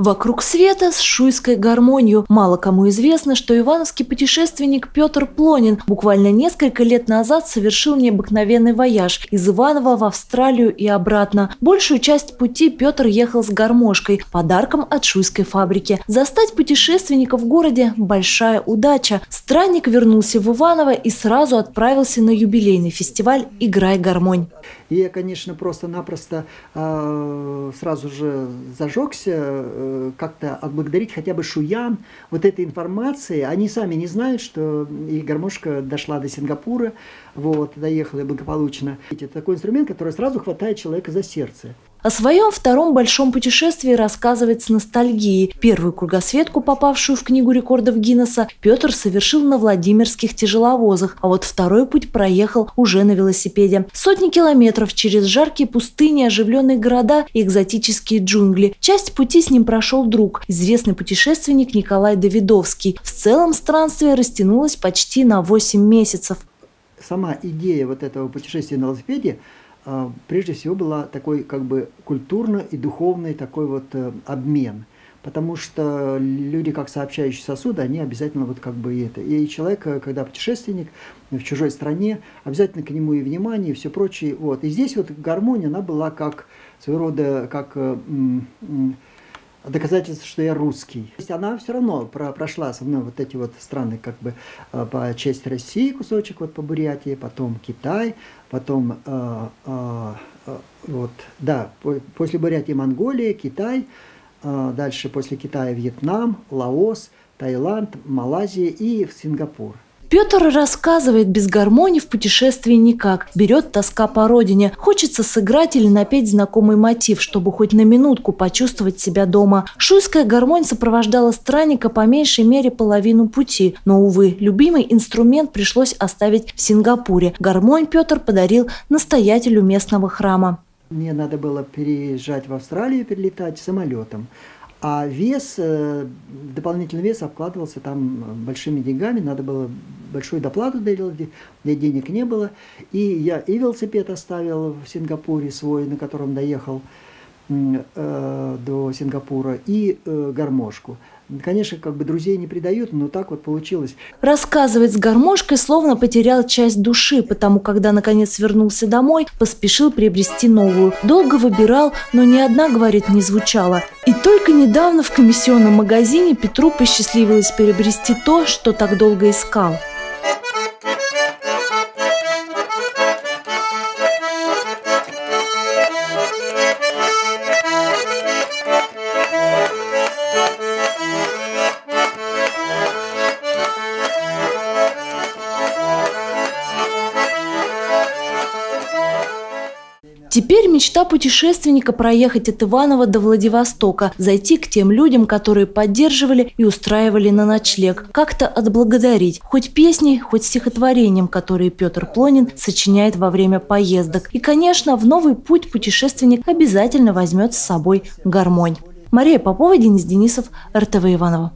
Вокруг света с шуйской гармонию. Мало кому известно, что ивановский путешественник Петр Плонин буквально несколько лет назад совершил необыкновенный вояж из Иванова в Австралию и обратно. Большую часть пути Петр ехал с гармошкой, подарком от шуйской фабрики. Застать путешественника в городе – большая удача. Странник вернулся в Иваново и сразу отправился на юбилейный фестиваль «Играй гармонь». И я, конечно, просто-напросто э, сразу же зажегся э, как-то отблагодарить хотя бы шуян вот этой информации. Они сами не знают, что и гармошка дошла до Сингапура, вот, доехала благополучно. Это такой инструмент, который сразу хватает человека за сердце. О своем втором большом путешествии рассказывает с ностальгией. Первую кругосветку, попавшую в Книгу рекордов Гиннесса, Петр совершил на Владимирских тяжеловозах, а вот второй путь проехал уже на велосипеде. Сотни километров через жаркие пустыни, оживленные города и экзотические джунгли. Часть пути с ним прошел друг, известный путешественник Николай Давидовский. В целом странствие растянулось почти на 8 месяцев. Сама идея вот этого путешествия на велосипеде – прежде всего была такой как бы культурно и духовный такой вот э, обмен. Потому что люди, как сообщающие сосуды, они обязательно вот как бы это. И человек, э, когда путешественник в чужой стране, обязательно к нему и внимание, и все прочее. Вот. И здесь вот гармония, она была как своего рода, как э, доказательство, что я русский. То есть она все равно про, прошла со мной вот эти вот страны, как бы э, по части России кусочек, вот по Бурятии, потом Китай, потом э, э, э вот, да, по, после Бурятии Монголия, Китай, э, дальше после Китая Вьетнам, Лаос, Таиланд, Малайзия и Сингапур. Петр рассказывает, без гармонии в путешествии никак. Берет тоска по родине. Хочется сыграть или напеть знакомый мотив, чтобы хоть на минутку почувствовать себя дома. Шуйская гармонь сопровождала странника по меньшей мере половину пути. Но, увы, любимый инструмент пришлось оставить в Сингапуре. Гармонь Петр подарил настоятелю местного храма. Мне надо было переезжать в Австралию, перелетать самолетом. А вес, э, дополнительный вес обкладывался там большими деньгами, надо было большую доплату делать, где денег не было. И я и велосипед оставил в Сингапуре свой, на котором доехал э, до Сингапура, и э, гармошку. Конечно, как бы друзей не предают, но так вот получилось. Рассказывает с гармошкой, словно потерял часть души, потому когда наконец вернулся домой, поспешил приобрести новую. Долго выбирал, но ни одна, говорит, не звучала. И только недавно в комиссионном магазине Петру посчастливилось приобрести то, что так долго искал. Теперь мечта путешественника проехать от Иванова до Владивостока, зайти к тем людям, которые поддерживали и устраивали на ночлег, как-то отблагодарить, хоть песней, хоть стихотворением, которые Петр Плонин сочиняет во время поездок. И, конечно, в новый путь путешественник обязательно возьмет с собой гармонь. Мария Попова, Денис Денисов, РТВ Иванова.